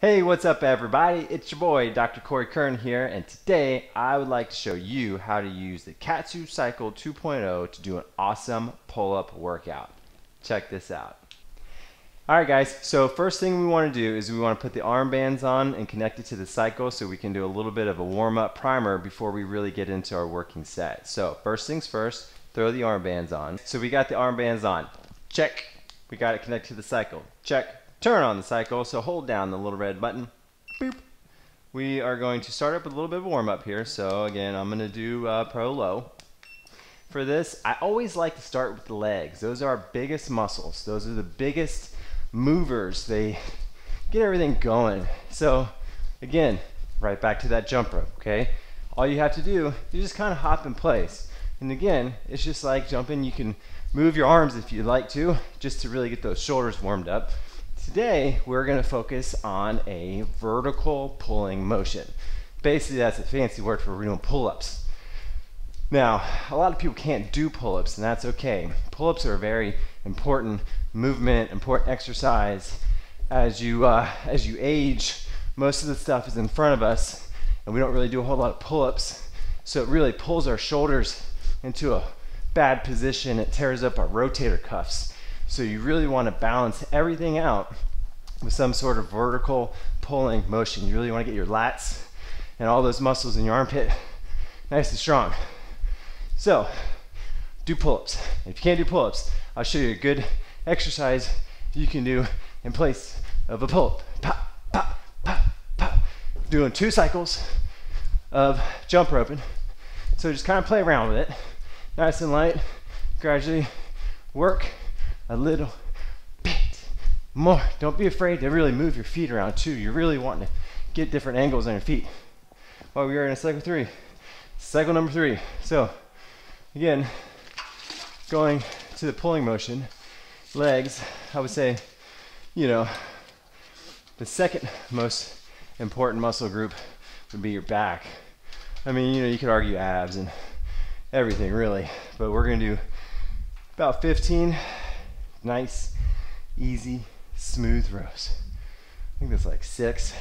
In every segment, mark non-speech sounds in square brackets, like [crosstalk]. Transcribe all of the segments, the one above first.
Hey, what's up everybody? It's your boy, Dr. Cory Keirn here, and today I would like to show you how to use the KAATSU Cycle 2.0 to do an awesome pull-up workout. Check this out. Alright guys, so first thing we want to do is we want to put the armbands on and connect it to the cycle so we can do a little bit of a warm-up primer before we really get into our working set. So first things first, throw the armbands on. So we got the armbands on. Check. We got it connected to the cycle. Check turn on the cycle. So hold down the little red button. Boop. We are going to start up with a little bit of warm up here. So again, I'm going to do uh, pro low. For this, I always like to start with the legs. Those are our biggest muscles. Those are the biggest movers. They get everything going. So again, right back to that jump rope, okay? All you have to do, you just kind of hop in place. And again, it's just like jumping. You can move your arms if you'd like to, just to really get those shoulders warmed up. Today, we're gonna focus on a vertical pulling motion. Basically, that's a fancy word for doing pull-ups. Now, a lot of people can't do pull-ups, and that's okay. Pull-ups are a very important movement, important exercise. As you, uh, as you age, most of the stuff is in front of us, and we don't really do a whole lot of pull-ups. So it really pulls our shoulders into a bad position. It tears up our rotator cuffs. So you really want to balance everything out with some sort of vertical pulling motion. You really want to get your lats and all those muscles in your armpit nice and strong. So do pull-ups. If you can't do pull-ups, I'll show you a good exercise you can do in place of a pull-up. Pop, pop, pop, pop. Doing two cycles of jump roping. So just kind of play around with it. Nice and light. Gradually work a little more. Don't be afraid to really move your feet around too. You're really wanting to get different angles on your feet. Well, we are in a cycle three. Cycle number three. So again, going to the pulling motion, legs, I would say, you know, the second most important muscle group would be your back. I mean, you know, you could argue abs and everything really, but we're gonna do about 15 nice, easy, smooth rows. I think that's like six,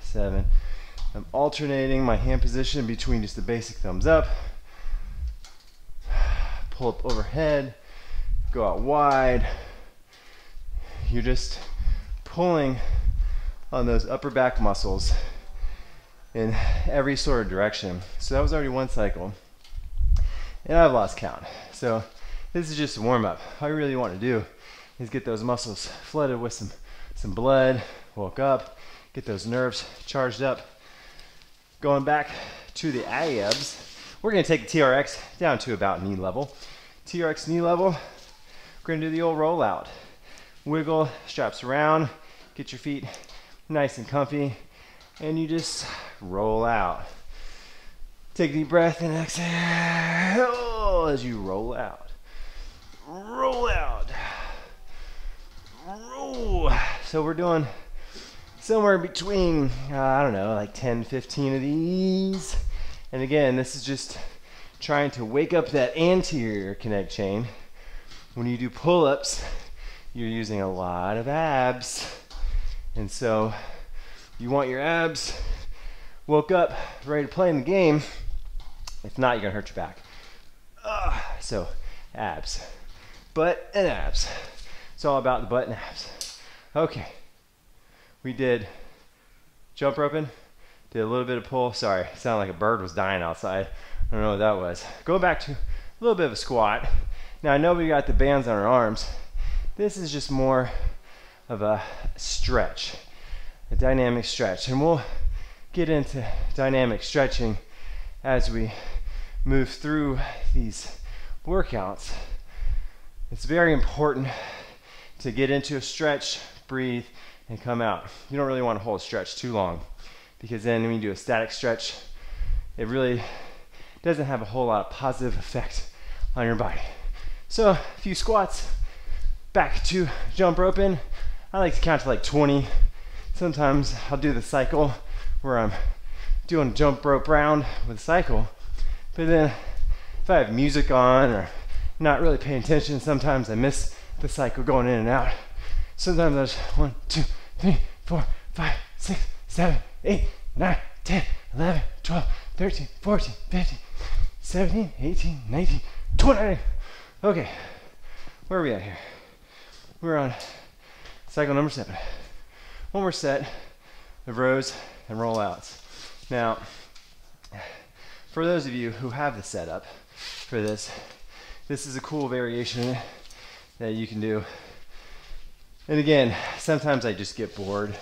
seven. I'm alternating my hand position between just the basic thumbs up, pull up overhead, go out wide. You're just pulling on those upper back muscles in every sort of direction. So that was already one cycle. And I've lost count. So this is just a warm up. All you really want to do is get those muscles flooded with some, some blood, woke up, get those nerves charged up. Going back to the abs, we're gonna take the TRX down to about knee level. TRX knee level, we're gonna do the old rollout. Wiggle, straps around, get your feet nice and comfy, and you just roll out. Take a deep breath and exhale as you roll out. Roll out. So we're doing somewhere between, uh, I don't know, like 10, 15 of these. And again, this is just trying to wake up that anterior connect chain. When you do pull-ups, you're using a lot of abs. And so you want your abs woke up, ready to play in the game. If not, you're gonna hurt your back. Uh, so abs, butt and abs. It's all about the butt and abs. Okay, we did jump roping, did a little bit of pull. Sorry, sounded like a bird was dying outside. I don't know what that was. Go back to a little bit of a squat. Now I know we got the bands on our arms. This is just more of a stretch, a dynamic stretch. And we'll get into dynamic stretching as we move through these workouts. It's very important to get into a stretch, breathe, and come out. You don't really want to hold a stretch too long because then when you do a static stretch, it really doesn't have a whole lot of positive effect on your body. So a few squats, back to jump rope in. I like to count to like 20. Sometimes I'll do the cycle where I'm doing jump rope round with a cycle. But then if I have music on or not really paying attention, sometimes I miss the cycle going in and out. Sometimes there's one, two, three, four, five, six. six, seven, eight, nine, 10, 11, 12, 13, 14, 15, 17, 18, 19, 20. Okay, where are we at here? We're on cycle number seven. One more set of rows and rollouts. Now, for those of you who have the setup for this, this is a cool variation that you can do. And again, sometimes I just get bored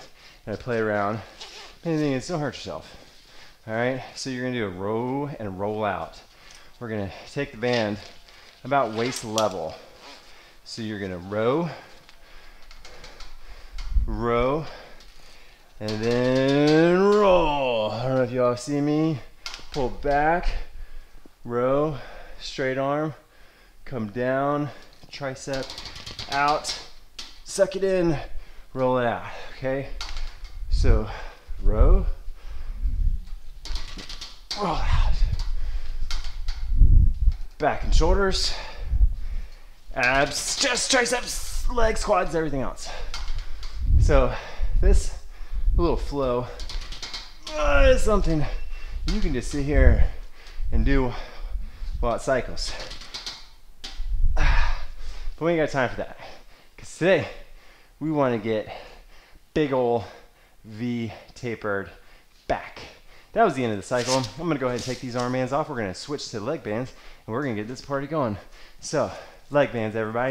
and I play around. Main thing is don't hurt yourself. All right, so you're gonna do a row and roll out. We're gonna take the band about waist level. So you're gonna row, row, and then roll. I don't know if y'all see me. Pull back, row, straight arm, come down, tricep out, suck it in, roll it out, okay? So row, roll out. Back and shoulders, abs, chest, triceps, legs, quads, everything else. So this little flow uh, is something you can just sit here and do while it cycles. [sighs] But we ain't got time for that. Today, we want to get big ol' V tapered back. That was the end of the cycle. I'm going to go ahead and take these arm bands off. We're going to switch to leg bands, and we're going to get this party going. So, leg bands, everybody.